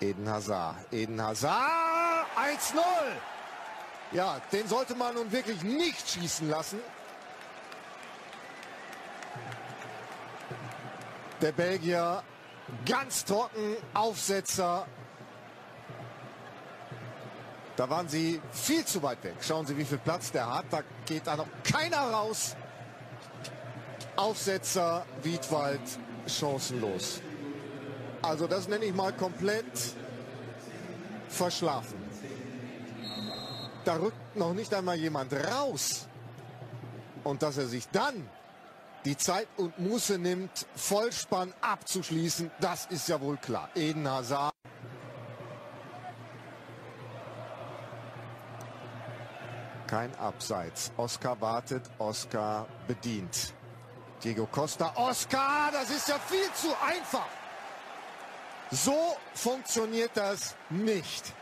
Eden Hazard. Eden Hazard 1-0. Ja, den sollte man nun wirklich nicht schießen lassen. Der Belgier ganz trocken, Aufsetzer. Da waren sie viel zu weit weg. Schauen Sie, wie viel Platz der hat. Da geht da noch keiner raus. Aufsetzer, Wiedwald, chancenlos. Also das nenne ich mal komplett verschlafen. Da rückt noch nicht einmal jemand raus. Und dass er sich dann die Zeit und Muße nimmt, Vollspann abzuschließen, das ist ja wohl klar. Eden Hazard. Kein Abseits. Oscar wartet, Oscar bedient. Diego Costa, Oscar, das ist ja viel zu einfach. So funktioniert das nicht.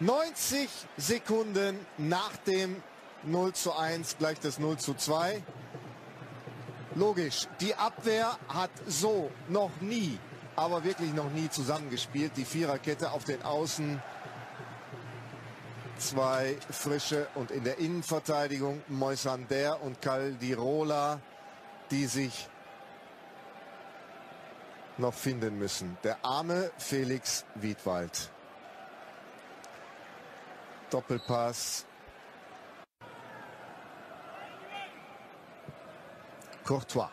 90 Sekunden nach dem 0 zu 1 gleich das 0 zu 2. Logisch, die Abwehr hat so noch nie, aber wirklich noch nie zusammengespielt. Die Viererkette auf den Außen. Zwei frische und in der Innenverteidigung Moisander und Caldirola, die sich noch finden müssen. Der arme Felix Wiedwald. Doppelpass. Courtois.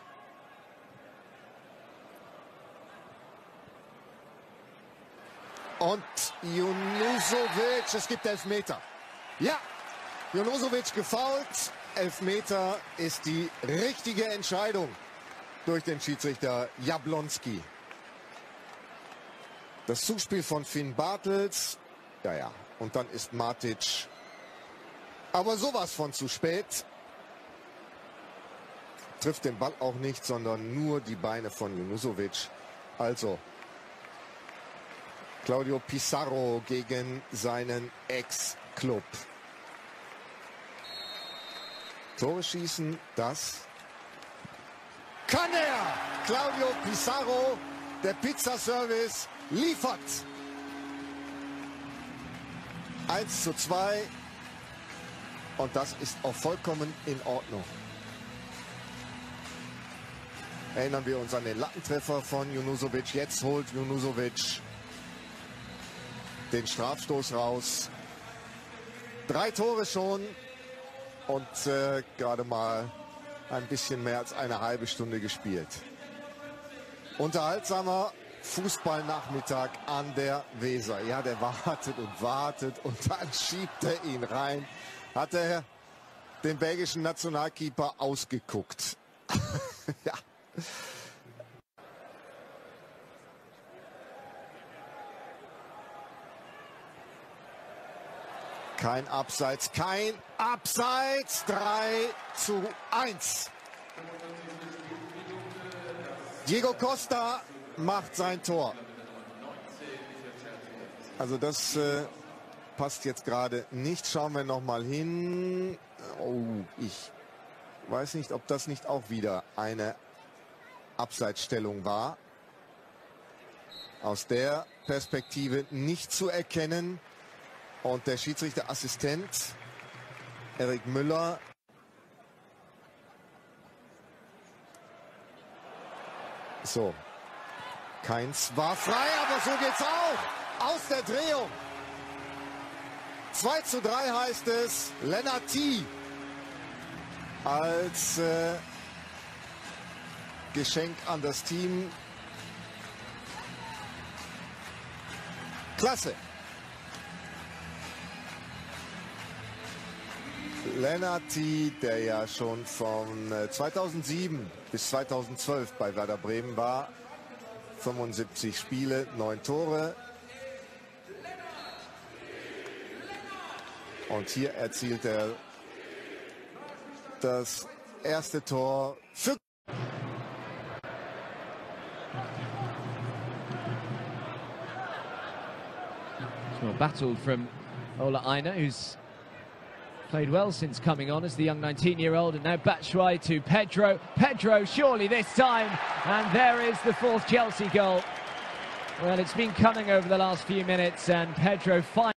Und Junusovic, es gibt Elfmeter. Ja, Junusovic gefault. Elfmeter ist die richtige Entscheidung durch den Schiedsrichter Jablonski. Das Zuspiel von Finn Bartels. Ja, ja. Und dann ist Matic. Aber sowas von zu spät. Trifft den Ball auch nicht, sondern nur die Beine von Junusovic. Also Claudio Pizarro gegen seinen Ex-Club. Tore schießen, das kann er. Claudio Pizarro, der Pizzaservice liefert. 1 zu 2. Und das ist auch vollkommen in Ordnung. Erinnern wir uns an den Lattentreffer von Junusovic. Jetzt holt Junusovic den Strafstoß raus. Drei Tore schon und äh, gerade mal ein bisschen mehr als eine halbe Stunde gespielt. Unterhaltsamer Fußballnachmittag an der Weser. Ja, der wartet und wartet und dann schiebt er ihn rein. Hat er den belgischen Nationalkeeper ausgeguckt. ja. Kein Abseits, kein Abseits. 3 zu 1. Diego Costa macht sein Tor. Also das äh, passt jetzt gerade nicht. Schauen wir noch mal hin. Oh, ich weiß nicht, ob das nicht auch wieder eine Abseitsstellung war. Aus der Perspektive nicht zu erkennen. Und der Schiedsrichterassistent Erik Müller So. Keins war frei, aber so geht's auch. Aus der Drehung. 2 zu 3 heißt es. Lennart T. als äh, Geschenk an das Team. Klasse. Lennarty, der ja schon von 2007 äh, bis 2012 bei Werder Bremen war. 75 Spiele, 9 Tore. Und hier erzielt er das erste Tor für Well, battle from Ola Aina, who's Played well since coming on as the young 19-year-old, and now Batshuayi to Pedro. Pedro, surely this time, and there is the fourth Chelsea goal. Well, it's been coming over the last few minutes, and Pedro finally.